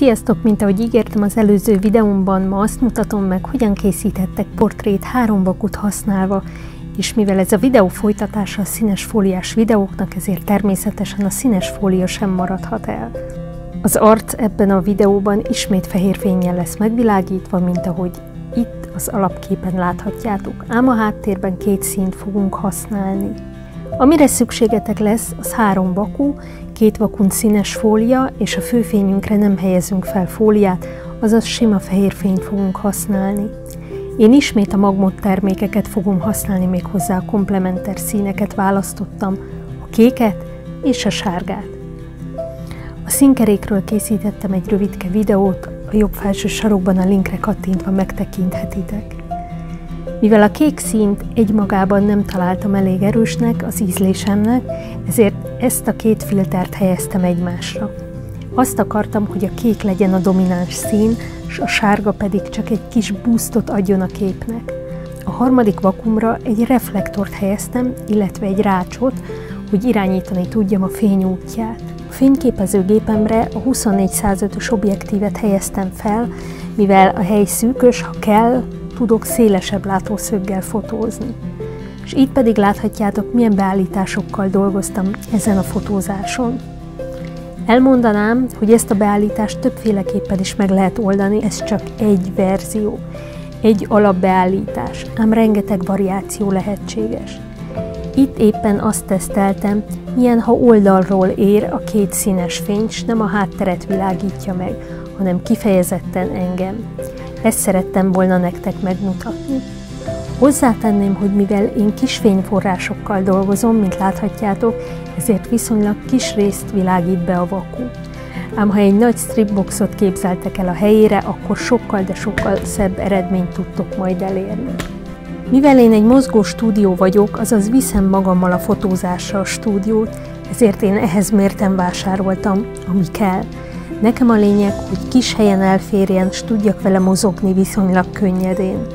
Sziasztok! Mint ahogy ígértem az előző videómban, ma azt mutatom meg, hogyan készítettek portrét három vakut használva, és mivel ez a videó folytatása a színes fóliás videóknak, ezért természetesen a színes fólia sem maradhat el. Az arc ebben a videóban ismét fehér fényjel lesz megvilágítva, mint ahogy itt az alapképen láthatjátok, ám a háttérben két színt fogunk használni. Amire szükségetek lesz, az három vakú, két vakun színes fólia, és a főfényünkre nem helyezünk fel fóliát, azaz sima fehér fényt fogunk használni. Én ismét a magmot termékeket fogom használni, még hozzá a komplementer színeket választottam, a kéket és a sárgát. A színkerékről készítettem egy rövidke videót, a jobb felső sarokban a linkre kattintva megtekinthetitek. Mivel a kék színt egymagában nem találtam elég erősnek az ízlésemnek, ezért ezt a két filtert helyeztem egymásra. Azt akartam, hogy a kék legyen a domináns szín, és a sárga pedig csak egy kis boostot adjon a képnek. A harmadik vakumra egy reflektort helyeztem, illetve egy rácsot, hogy irányítani tudjam a fény útját. A fényképezőgépemre a 24-105-ös objektívet helyeztem fel, mivel a hely szűkös, ha kell, tudok szélesebb látószöggel fotózni. És itt pedig láthatjátok, milyen beállításokkal dolgoztam ezen a fotózáson. Elmondanám, hogy ezt a beállítást többféleképpen is meg lehet oldani, ez csak egy verzió, egy alapbeállítás, ám rengeteg variáció lehetséges. Itt éppen azt teszteltem, milyen ha oldalról ér a két színes fény, és nem a hátteret világítja meg, hanem kifejezetten engem. Ezt szerettem volna nektek megmutatni. Hozzátenném, hogy mivel én kis fényforrásokkal dolgozom, mint láthatjátok, ezért viszonylag kis részt világít be a vaku. Ám ha egy nagy stripboxot képzeltek el a helyére, akkor sokkal, de sokkal szebb eredményt tudtok majd elérni. Mivel én egy mozgó stúdió vagyok, azaz viszem magammal a fotózásra a stúdiót, ezért én ehhez mérten vásároltam, ami kell. Nekem a lényeg, hogy kis helyen elférjen, és tudjak vele mozogni viszonylag könnyedén.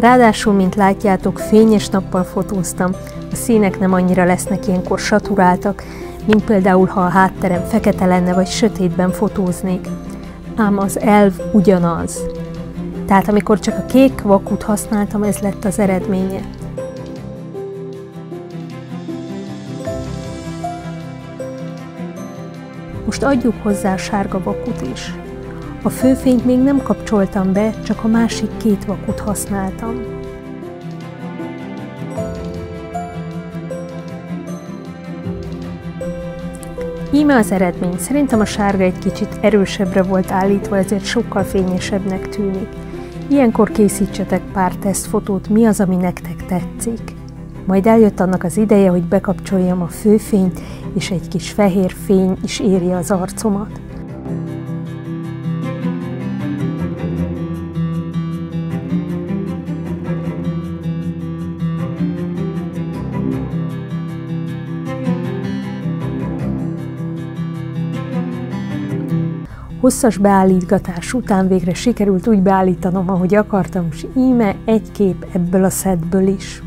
Ráadásul, mint látjátok, fényes nappal fotóztam, a színek nem annyira lesznek ilyenkor saturáltak, mint például, ha a hátterem fekete lenne, vagy sötétben fotóznék. Ám az elv ugyanaz. Tehát amikor csak a kék vakut használtam, ez lett az eredménye. Most adjuk hozzá a sárga vakut is. A főfényt még nem kapcsoltam be, csak a másik két vakut használtam. Íme az eredmény. Szerintem a sárga egy kicsit erősebbre volt állítva, ezért sokkal fényesebbnek tűnik. Ilyenkor készítsetek pár tesztfotót, mi az, ami nektek tetszik. Majd eljött annak az ideje, hogy bekapcsoljam a főfényt, és egy kis fehér fény is éri az arcomat. Hosszas beállítgatás után végre sikerült úgy beállítanom, ahogy akartam, és íme egy kép ebből a szedből is.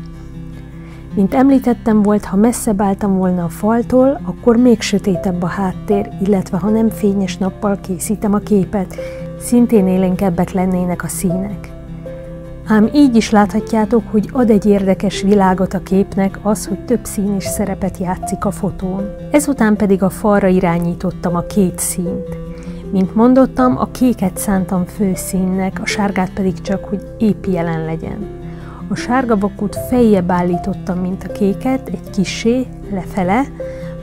Mint említettem volt, ha messzebb álltam volna a faltól, akkor még sötétebb a háttér, illetve ha nem fényes nappal készítem a képet, szintén élénkebbek lennének a színek. Ám így is láthatjátok, hogy ad egy érdekes világot a képnek az, hogy több szín is szerepet játszik a fotón. Ezután pedig a falra irányítottam a két színt. Mint mondottam, a kéket szántam főszínnek, a sárgát pedig csak, hogy épp jelen legyen. A sárga vakut feljebb állítottam, mint a kéket, egy kisé, lefele,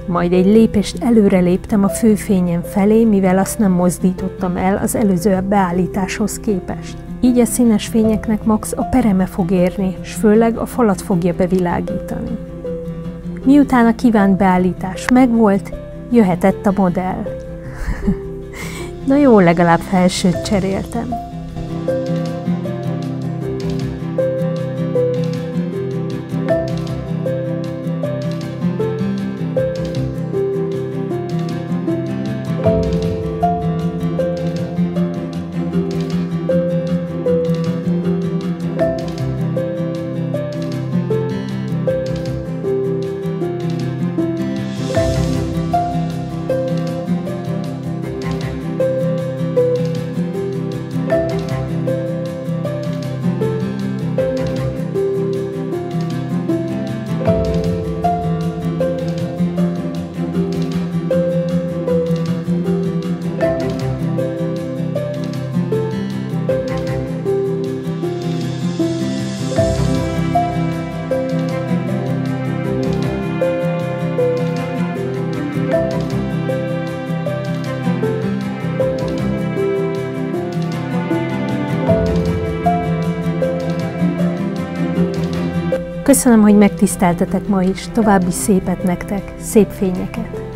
majd egy lépést előre léptem a főfényem felé, mivel azt nem mozdítottam el az előző beállításhoz képest. Így a színes fényeknek max a pereme fog érni, és főleg a falat fogja bevilágítani. Miután a kívánt beállítás megvolt, jöhetett a modell. Na jó, legalább felsőt cseréltem. Köszönöm, hogy megtiszteltetek ma is, további szépet nektek, szép fényeket!